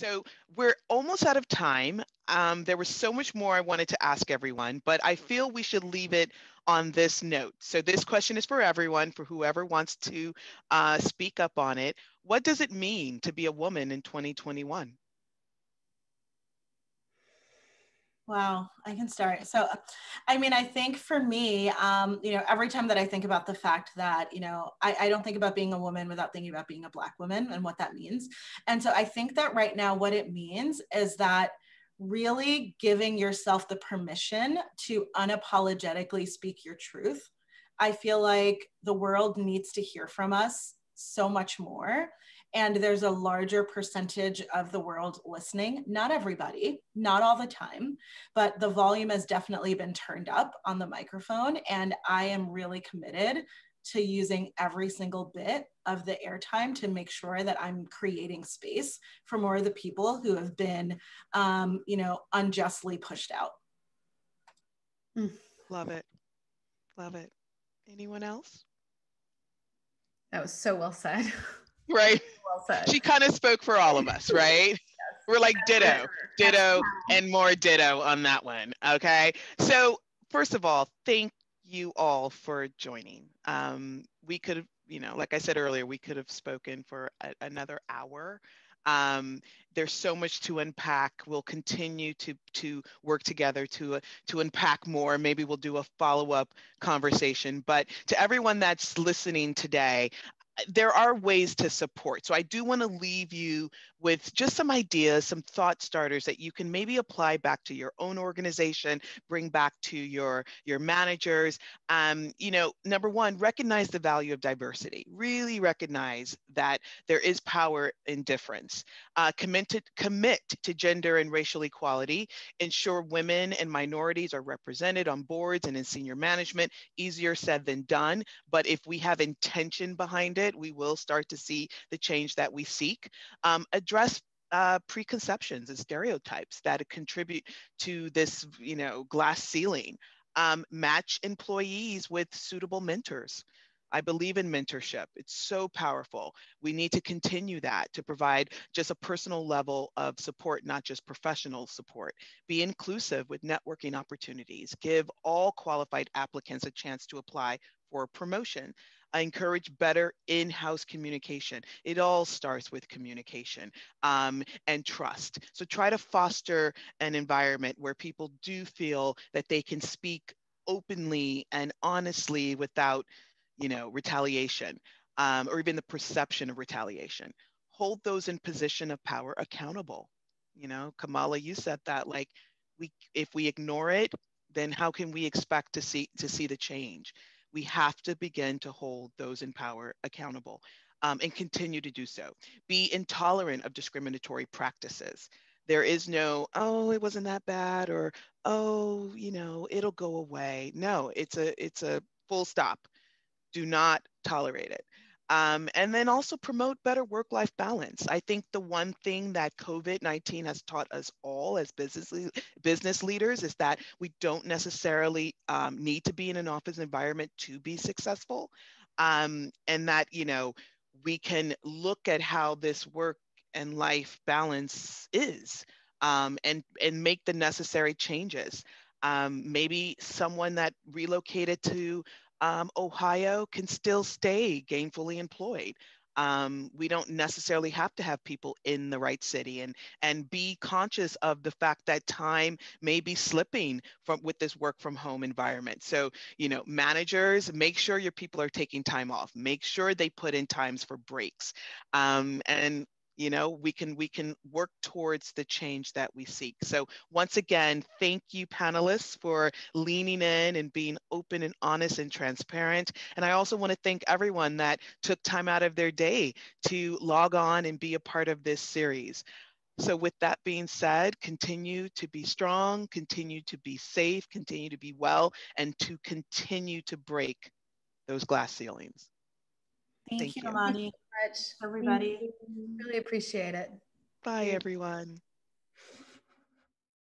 So we're almost out of time. Um, there was so much more I wanted to ask everyone, but I feel we should leave it on this note. So this question is for everyone, for whoever wants to uh, speak up on it. What does it mean to be a woman in 2021? Wow, I can start. So, I mean, I think for me, um, you know, every time that I think about the fact that, you know, I, I, don't think about being a woman without thinking about being a Black woman and what that means. And so I think that right now, what it means is that really giving yourself the permission to unapologetically speak your truth. I feel like the world needs to hear from us so much more and there's a larger percentage of the world listening. Not everybody, not all the time, but the volume has definitely been turned up on the microphone. And I am really committed to using every single bit of the airtime to make sure that I'm creating space for more of the people who have been, um, you know, unjustly pushed out. Mm. Love it. Love it. Anyone else? That was so well said. right? Well said. She kind of spoke for all of us, right? We're like ditto, ditto, and more ditto on that one. Okay. So, first of all, thank you all for joining. Um, we could have, you know, like I said earlier, we could have spoken for a, another hour. Um, there's so much to unpack. We'll continue to to work together to uh, to unpack more. Maybe we'll do a follow up conversation. But to everyone that's listening today, there are ways to support. So I do want to leave you with just some ideas, some thought starters that you can maybe apply back to your own organization, bring back to your your managers. Um, you know, number one, recognize the value of diversity. Really recognize that there is power in difference. Uh, commit to, commit to gender and racial equality. Ensure women and minorities are represented on boards and in senior management. Easier said than done, but if we have intention behind it, we will start to see the change that we seek. Um, address uh, preconceptions and stereotypes that contribute to this, you know, glass ceiling. Um, match employees with suitable mentors. I believe in mentorship. It's so powerful. We need to continue that to provide just a personal level of support, not just professional support. Be inclusive with networking opportunities. Give all qualified applicants a chance to apply for promotion. I encourage better in-house communication. It all starts with communication um, and trust. So try to foster an environment where people do feel that they can speak openly and honestly without, you know, retaliation um, or even the perception of retaliation. Hold those in position of power accountable. You know, Kamala, you said that like we, if we ignore it, then how can we expect to see to see the change? We have to begin to hold those in power accountable um, and continue to do so. Be intolerant of discriminatory practices. There is no, oh, it wasn't that bad, or oh, you know, it'll go away. No, it's a it's a full stop. Do not tolerate it. Um, and then also promote better work-life balance. I think the one thing that COVID-19 has taught us all as business, business leaders is that we don't necessarily um, need to be in an office environment to be successful. Um, and that, you know, we can look at how this work and life balance is um, and, and make the necessary changes. Um, maybe someone that relocated to um, Ohio can still stay gainfully employed. Um, we don't necessarily have to have people in the right city and and be conscious of the fact that time may be slipping from with this work from home environment. So you know managers make sure your people are taking time off. Make sure they put in times for breaks. Um, and you know we can we can work towards the change that we seek so once again thank you panelists for leaning in and being open and honest and transparent and i also want to thank everyone that took time out of their day to log on and be a part of this series so with that being said, continue to be strong, continue to be safe, continue to be well, and to continue to break those glass ceilings. Thank, Thank you, you. Amani. Much, everybody. Really appreciate it. Bye, everyone.